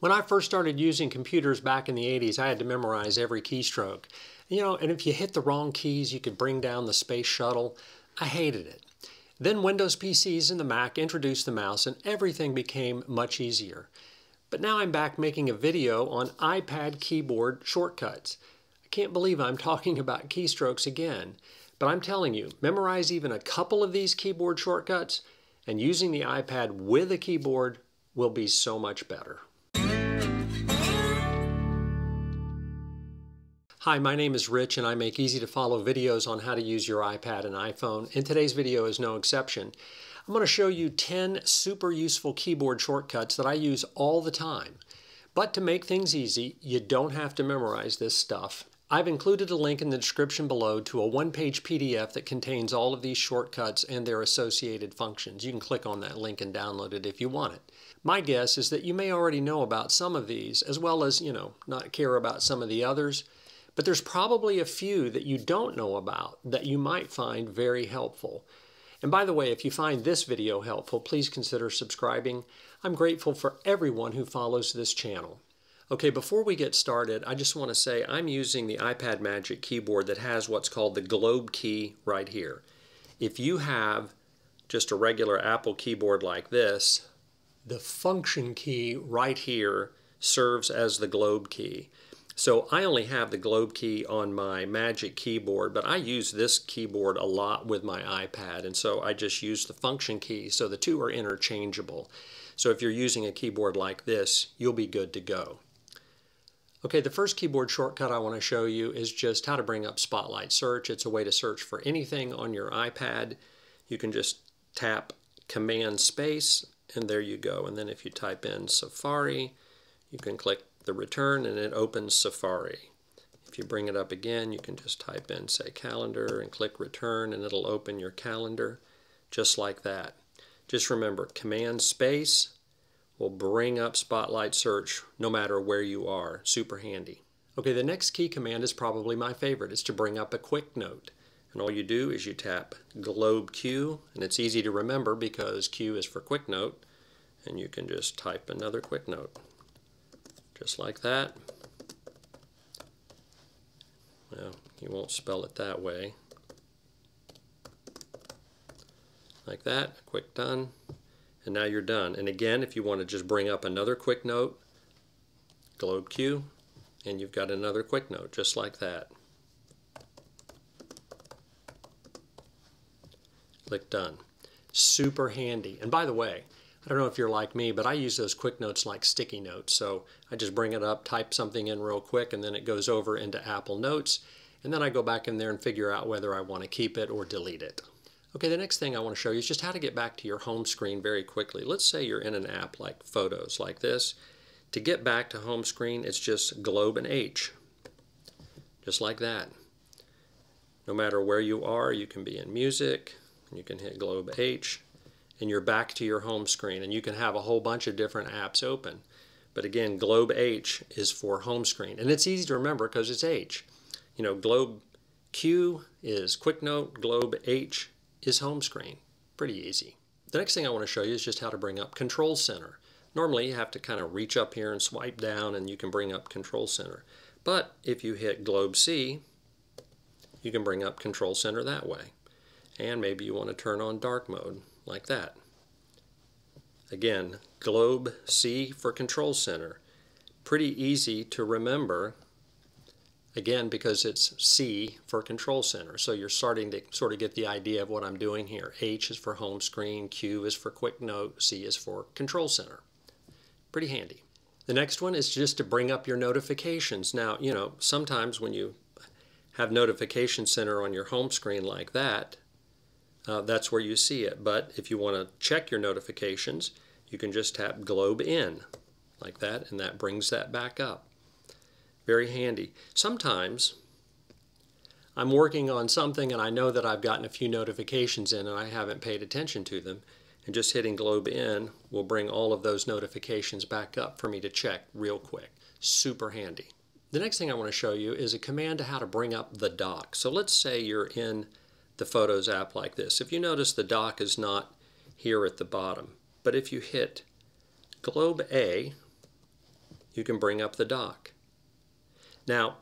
When I first started using computers back in the 80s, I had to memorize every keystroke. You know, and if you hit the wrong keys, you could bring down the space shuttle. I hated it. Then Windows PCs and the Mac introduced the mouse and everything became much easier. But now I'm back making a video on iPad keyboard shortcuts. I can't believe I'm talking about keystrokes again. But I'm telling you, memorize even a couple of these keyboard shortcuts and using the iPad with a keyboard will be so much better. Hi, my name is Rich and I make easy to follow videos on how to use your iPad and iPhone, and today's video is no exception. I'm going to show you 10 super useful keyboard shortcuts that I use all the time. But to make things easy, you don't have to memorize this stuff. I've included a link in the description below to a one-page PDF that contains all of these shortcuts and their associated functions. You can click on that link and download it if you want it. My guess is that you may already know about some of these, as well as, you know, not care about some of the others. But there's probably a few that you don't know about that you might find very helpful. And by the way, if you find this video helpful, please consider subscribing. I'm grateful for everyone who follows this channel. Okay, before we get started, I just want to say I'm using the iPad Magic keyboard that has what's called the globe key right here. If you have just a regular Apple keyboard like this, the function key right here serves as the globe key. So I only have the globe key on my Magic keyboard, but I use this keyboard a lot with my iPad, and so I just use the function key, so the two are interchangeable. So if you're using a keyboard like this, you'll be good to go. Okay, the first keyboard shortcut I want to show you is just how to bring up Spotlight Search. It's a way to search for anything on your iPad. You can just tap Command Space, and there you go. And then if you type in Safari, you can click the return and it opens Safari. If you bring it up again, you can just type in, say, calendar and click return and it'll open your calendar just like that. Just remember, command space will bring up Spotlight Search no matter where you are. Super handy. Okay, the next key command is probably my favorite. It's to bring up a quick note. And all you do is you tap Globe Q, and it's easy to remember because Q is for quick note, and you can just type another quick note just like that. Well, you won't spell it that way. Like that, quick done, and now you're done. And again, if you want to just bring up another quick note, globe Q, and you've got another quick note, just like that. Click done. Super handy. And by the way, I don't know if you're like me, but I use those quick notes like sticky notes. So I just bring it up, type something in real quick, and then it goes over into Apple Notes. And then I go back in there and figure out whether I want to keep it or delete it. Okay, the next thing I want to show you is just how to get back to your home screen very quickly. Let's say you're in an app like Photos, like this. To get back to home screen, it's just Globe and H, just like that. No matter where you are, you can be in music, you can hit Globe H, and you're back to your home screen and you can have a whole bunch of different apps open. But again, Globe H is for home screen and it's easy to remember because it's H. You know, Globe Q is Quick Note, Globe H is home screen. Pretty easy. The next thing I want to show you is just how to bring up Control Center. Normally you have to kind of reach up here and swipe down and you can bring up Control Center. But if you hit Globe C, you can bring up Control Center that way. And maybe you want to turn on dark mode like that. Again, globe C for control center. Pretty easy to remember, again, because it's C for control center. So you're starting to sort of get the idea of what I'm doing here. H is for home screen, Q is for quick note, C is for control center. Pretty handy. The next one is just to bring up your notifications. Now, you know, sometimes when you have notification center on your home screen like that, uh, that's where you see it. But if you want to check your notifications, you can just tap Globe N like that, and that brings that back up. Very handy. Sometimes I'm working on something and I know that I've gotten a few notifications in and I haven't paid attention to them. And just hitting Globe N will bring all of those notifications back up for me to check real quick. Super handy. The next thing I want to show you is a command to how to bring up the dock. So let's say you're in the Photos app like this. If you notice the dock is not here at the bottom, but if you hit Globe A, you can bring up the dock. Now,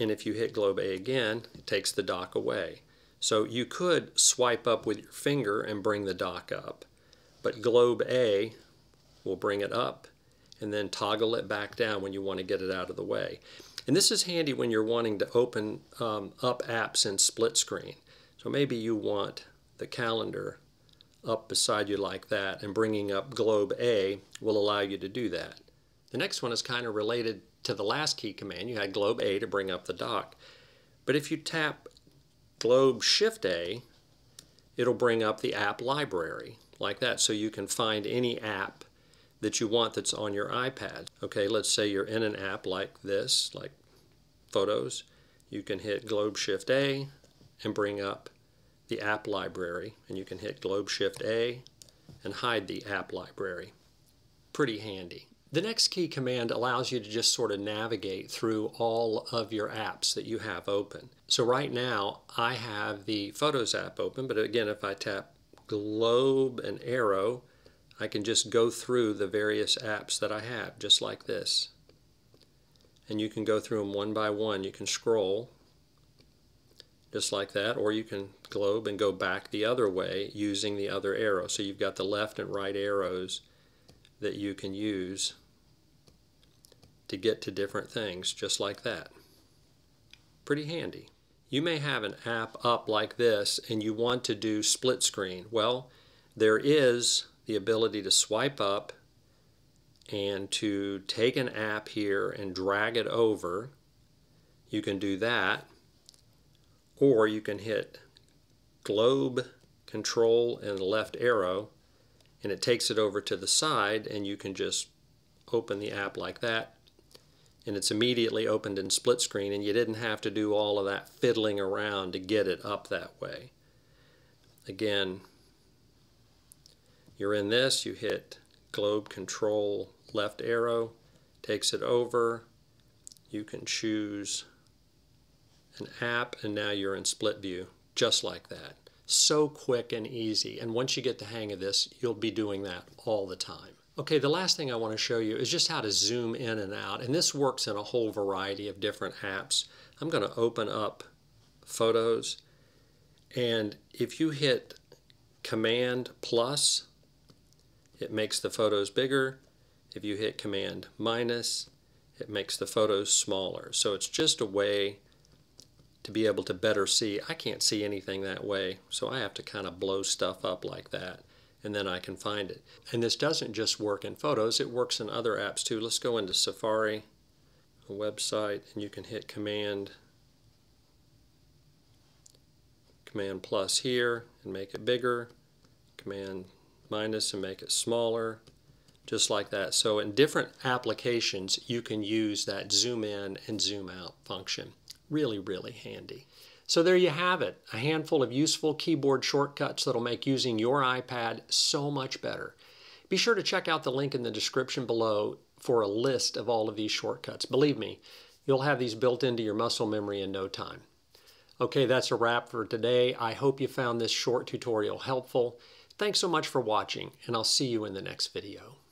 and if you hit globe A again, it takes the dock away. So you could swipe up with your finger and bring the dock up, but globe A will bring it up and then toggle it back down when you want to get it out of the way. And this is handy when you're wanting to open um, up apps in split screen. So maybe you want the calendar up beside you like that and bringing up globe A will allow you to do that. The next one is kind of related to the last key command. You had globe A to bring up the dock. But if you tap globe shift A, it'll bring up the app library like that so you can find any app that you want that's on your iPad. Okay, let's say you're in an app like this, like Photos. You can hit Globe Shift A and bring up the app library, and you can hit Globe Shift A and hide the app library. Pretty handy. The next key command allows you to just sort of navigate through all of your apps that you have open. So right now I have the Photos app open, but again if I tap globe and arrow I can just go through the various apps that I have, just like this. And you can go through them one by one. You can scroll, just like that, or you can globe and go back the other way using the other arrow. So you've got the left and right arrows that you can use to get to different things, just like that. Pretty handy. You may have an app up like this and you want to do split screen. Well, there is the ability to swipe up and to take an app here and drag it over. You can do that. Or you can hit globe control and left arrow and it takes it over to the side and you can just open the app like that and it's immediately opened in split screen and you didn't have to do all of that fiddling around to get it up that way. Again, you're in this, you hit globe control left arrow, takes it over. You can choose an app and now you're in split view, just like that. So quick and easy. And once you get the hang of this, you'll be doing that all the time. Okay, the last thing I want to show you is just how to zoom in and out. And this works in a whole variety of different apps. I'm going to open up Photos. And if you hit Command plus, it makes the photos bigger. If you hit Command minus, it makes the photos smaller. So it's just a way to be able to better see. I can't see anything that way, so I have to kind of blow stuff up like that, and then I can find it. And this doesn't just work in Photos, it works in other apps too. Let's go into Safari, a website, and you can hit Command Command plus here and make it bigger, Command minus and make it smaller, just like that. So in different applications, you can use that zoom in and zoom out function. Really, really handy. So there you have it, a handful of useful keyboard shortcuts that'll make using your iPad so much better. Be sure to check out the link in the description below for a list of all of these shortcuts. Believe me, you'll have these built into your muscle memory in no time. Okay, that's a wrap for today. I hope you found this short tutorial helpful. Thanks so much for watching, and I'll see you in the next video.